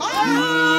Ah!